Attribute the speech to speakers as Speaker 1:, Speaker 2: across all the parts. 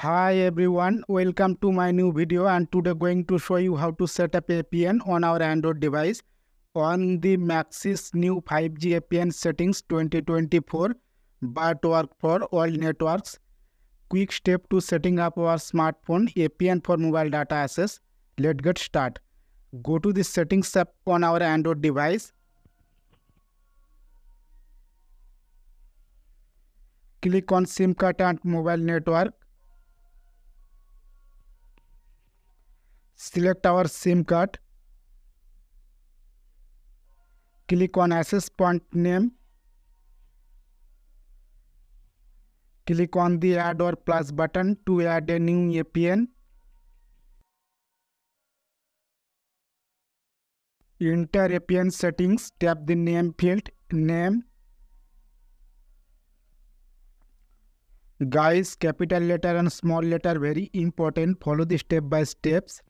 Speaker 1: hi everyone welcome to my new video and today going to show you how to set up apn on our android device on the maxis new 5g apn settings 2024 but work for all networks quick step to setting up our smartphone apn for mobile data access let's get started. go to the settings app on our android device click on sim card and mobile network select our SIM card. Click on access point name. Click on the add or plus button to add a new APN. Enter APN settings, tap the name field, name, guys capital letter and small letter very important follow the step by steps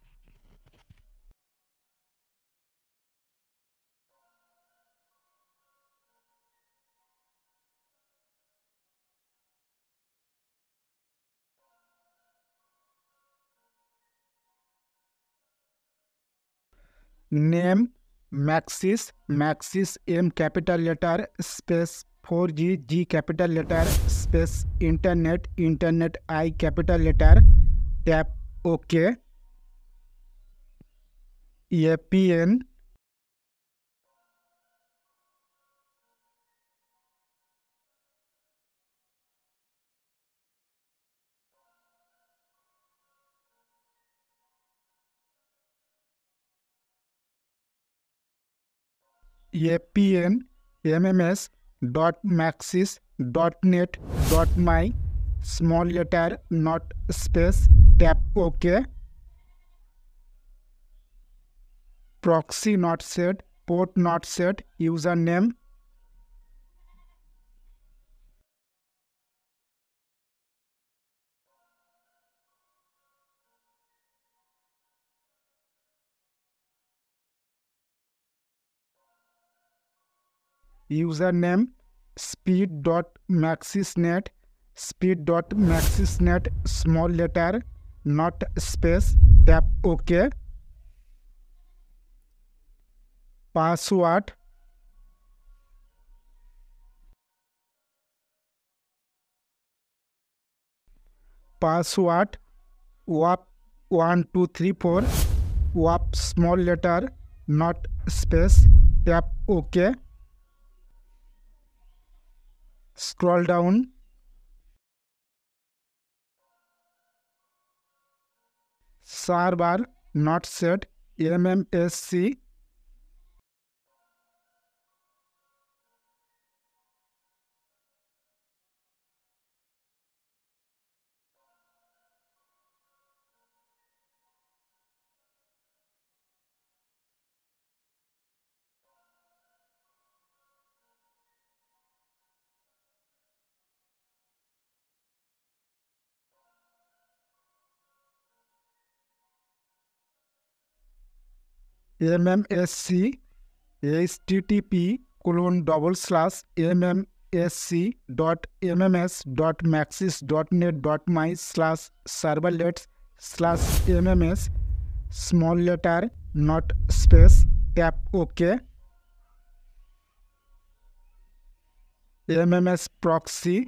Speaker 1: name Maxis Maxis M capital letter space four G G capital letter space internet internet I capital letter tap okay ये P N A P N M M S dot Maxis dot net dot my small letter not space tap okay proxy not set port not set user name username speed.maxisnet small letter, not space, tap OK. Password WAP1234 WAP small letter, not space, tap OK. scroll down SAR bar not set MMSC M M S C S T T P colon double slash M M S C dot M M S dot Maxis dot net dot my slash servlets slash M M S small letter not space tap okay M M S proxy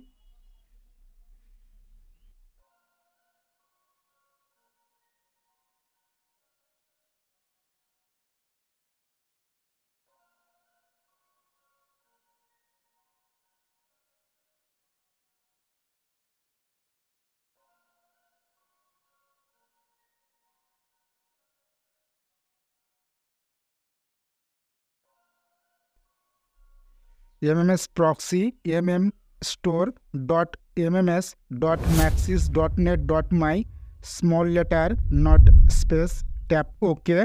Speaker 1: M M S proxy M M store dot M M S dot Maxis dot net dot my small letter not space tap okay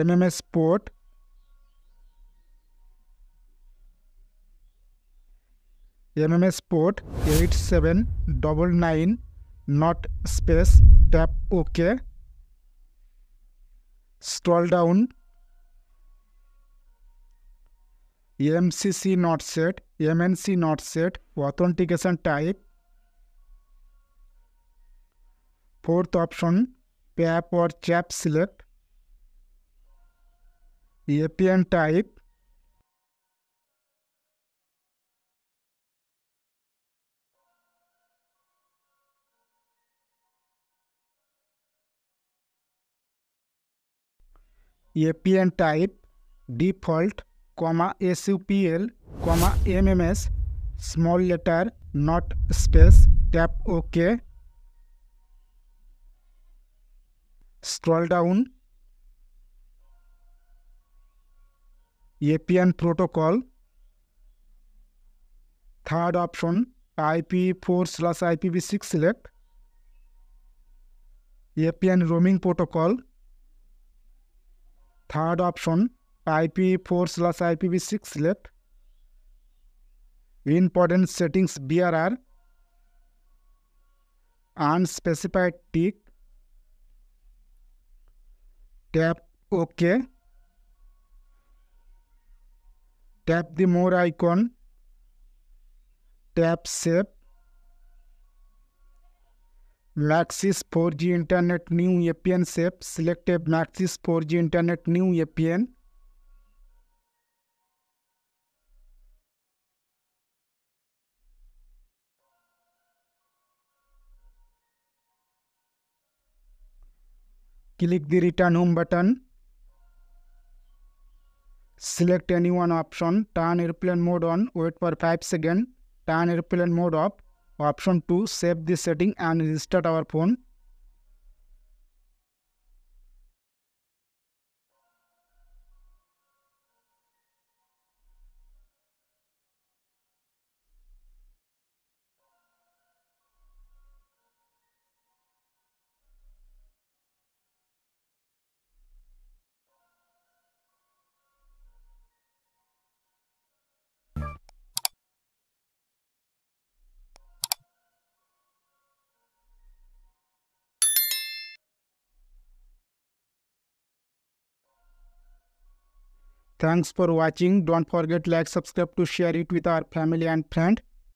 Speaker 1: M M S port M M S port eight seven double nine not space tap okay scroll down M C C not set M N C not set authentication type fourth option PAP और CHAP select APN type APN type default comma S U P L comma M M S small letter not space tap okay scroll down APN protocol third option P four slash IPv six select APN roaming protocol third option IPv4 slash IPv6 slip, important settings BRR unspecified tick tap OK tap the more icon tap save Maxis 4G Internet New APN Save. Select a Maxis 4G Internet New APN. click the return home button select any one option turn airplane mode on wait for 5 seconds turn airplane mode off option 2 save this setting and restart our phone Thanks for watching. Don't forget like, subscribe to share it with our family and friend.